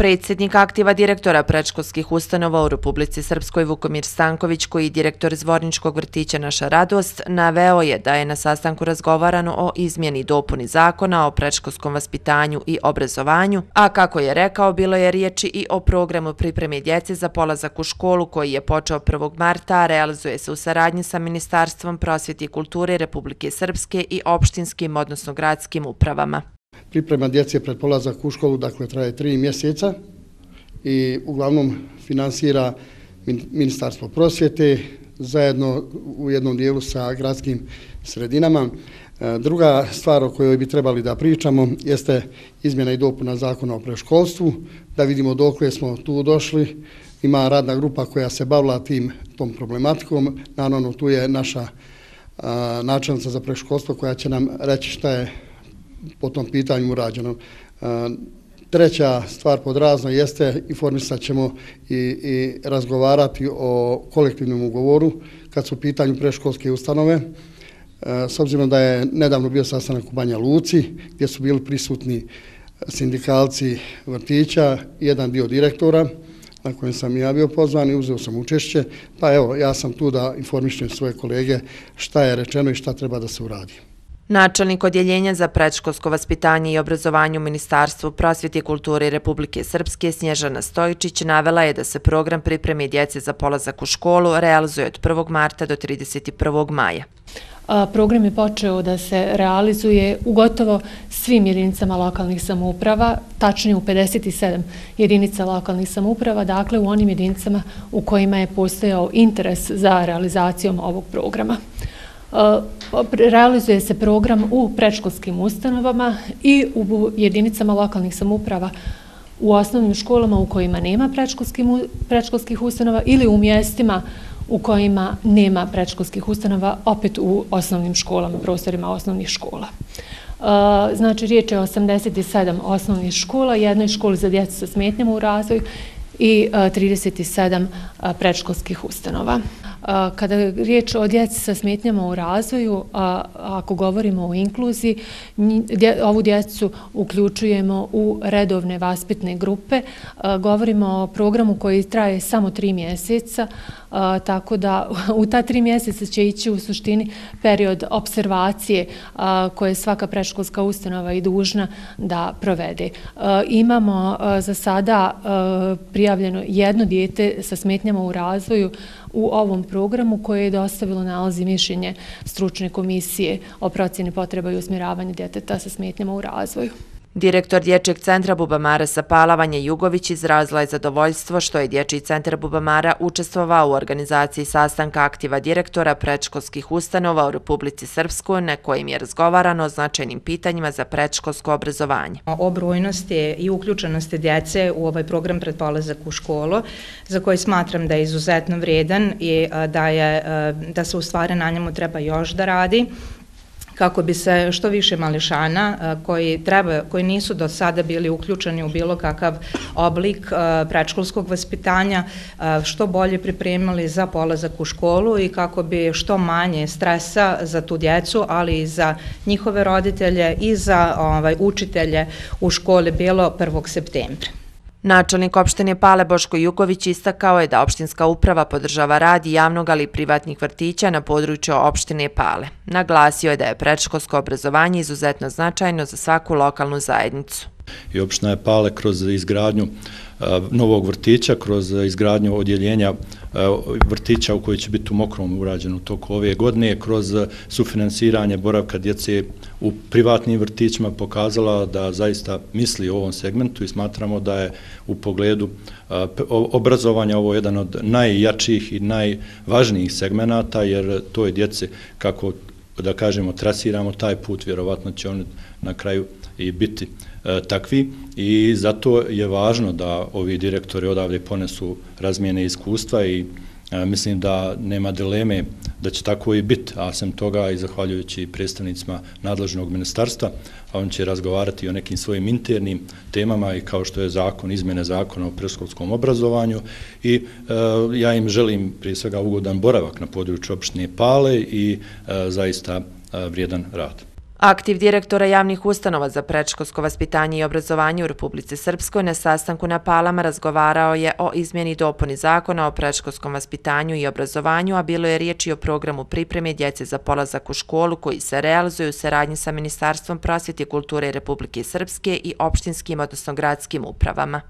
Predsjednik aktiva direktora prečkolskih ustanova u Republici Srpskoj Vukomir Stanković, koji je direktor Zvorničkog vrtića Naša radost, naveo je da je na sastanku razgovarano o izmjeni dopuni zakona o prečkolskom vaspitanju i obrazovanju, a kako je rekao, bilo je riječi i o programu pripreme djece za polazak u školu koji je počeo 1. marta, a realizuje se u saradnji sa Ministarstvom prosvjeti i kulture Republike Srpske i opštinskim, odnosno gradskim upravama. Priprema djece pred polazak u školu, dakle, traje tri mjeseca i uglavnom finansira Ministarstvo prosvjete zajedno u jednom dijelu sa gradskim sredinama. E, druga stvar o kojoj bi trebali da pričamo jeste izmjena i dopuna zakona o preškolstvu, da vidimo dok smo tu došli. Ima radna grupa koja se bavila tim, tom problematikom. Naravno, tu je naša načelnica za preškolstvo koja će nam reći šta je po tom pitanju urađeno. E, treća stvar pod razno jeste informisat ćemo i, i razgovarati o kolektivnom ugovoru kad su u pitanju preškolske ustanove. E, s obzirom da je nedavno bio sastanak u Banja Luci gdje su bili prisutni sindikalci vrtića jedan dio direktora na kojem sam ja bio pozvan i uzeo sam učešće. Pa evo, ja sam tu da informišem svoje kolege šta je rečeno i šta treba da se uradi. Načelnik odjeljenja za predškolsko vaspitanje i obrazovanje u Ministarstvu prosvjeti i kulture Republike Srpske Snježana Stojičić navela je da se program pripremi djece za polazak u školu realizuje od 1. marta do 31. maja. Program je počeo da se realizuje u gotovo svim jedinicama lokalnih samouprava, tačnije u 57 jedinica lokalnih samouprava, dakle u onim jedinicama u kojima je postojao interes za realizacijom ovog programa. Eh, realizuje se program u predškolskim ustanovama i u jedinicama lokalnih samuprava u osnovnim školama u kojima nema predškolskih ustanova ili u mjestima u kojima nema predškolskih ustanova, opet u osnovnim školama, prostorima osnovnih škola. Eh, znači, riječ je o 87 osnovnih škola, jednoj školi za djecu sa smetnjama u razvoju i eh, 37 predškolskih ustanova. Kada je riječ o djeci sa smetnjama u razvoju, ako govorimo o inkluziji, ovu djecu uključujemo u redovne vaspitne grupe. Govorimo o programu koji traje samo tri mjeseca, tako da u ta tri mjeseca će ići u suštini period observacije koje svaka preškolska ustanova i dužna da provede. Imamo za sada prijavljeno jedno dijete sa smetnjama u razvoju u ovom programu koje je dostavilo nalazi mišljenje stručne komisije o procjeni potreba i usmjeravanja djeteta sa smetnjama u razvoju. Direktor Dječjeg centra Bubamara Sapalavanje Jugović izrazila je zadovoljstvo što je Dječji centar Bubamara učestvovao u organizaciji sastanka aktiva direktora predškolskih ustanova u Republici Srpskoj na kojim je razgovarano o značajnim pitanjima za predškolsko obrazovanje. O brojnosti i uključenosti djece u ovaj program predpolazak u školu, za koji smatram da je izuzetno vrijedan i da, je, da se u stvari na njemu treba još da radi kako bi se što više mališana eh, koji, treba, koji nisu do sada bili uključeni u bilo kakav oblik eh, prečkolskog vaspitanja eh, što bolje pripremili za polazak u školu i kako bi što manje stresa za tu djecu, ali i za njihove roditelje i za ovaj, učitelje u školi bilo 1. septembra. Načelnik opštine Pale Boško Juković istakao je da opštinska uprava podržava rad i javnog ali i privatnih vrtića na području opštine Pale. Naglasio je da je predškolsko obrazovanje izuzetno značajno za svaku lokalnu zajednicu. I opština je Pale kroz izgradnju e, novog vrtića, kroz izgradnju odjeljenja e, vrtića u koji će biti u mokrom urađeno toku ove godine, kroz sufinansiranje boravka djece u privatnim vrtićima pokazala da zaista misli o ovom segmentu i smatramo da je u pogledu e, obrazovanja ovo jedan od najjačih i najvažnijih segmenata, jer to je djece, kako da kažemo, trasiramo taj put, vjerovatno će oni na kraju i biti E, takvi. I zato je važno da ovi direktori odavde ponesu razmijene iskustva i e, mislim da nema dileme da će tako i biti, a sem toga i zahvaljujući predstavnicima nadležnog ministarstva, a on će razgovarati o nekim svojim internim temama i kao što je zakon, izmjene zakona o preškolskom obrazovanju. I e, ja im želim prije svega ugodan boravak na području opštine Pale i e, zaista e, vrijedan rad. Aktiv direktora javnih ustanova za prečkolsko vaspitanje i obrazovanje u Republici Srpskoj na sastanku na Palama razgovarao je o izmjeni dopuni zakona o prečkolskom vaspitanju i obrazovanju, a bilo je riječi o programu pripreme djece za polazak u školu koji se realizuje u saradnji sa Ministarstvom prosvjeti kulture Republike Srpske i opštinskim, odnosno gradskim upravama.